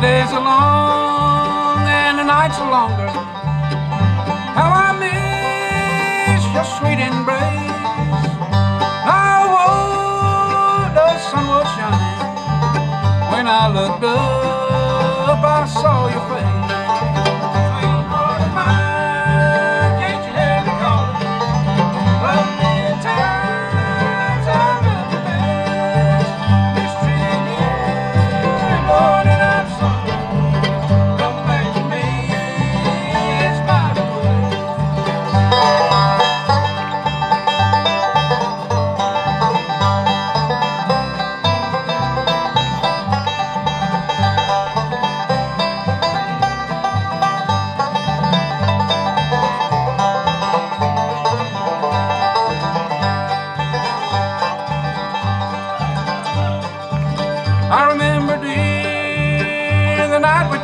the days are long and the nights are longer. How I miss your sweet embrace. I would the sun was shining when I looked up. I saw your face.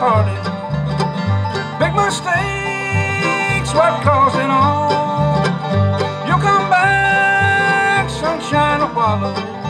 we. Big mistakes were caused and all. You'll come back, sunshine, a wallow.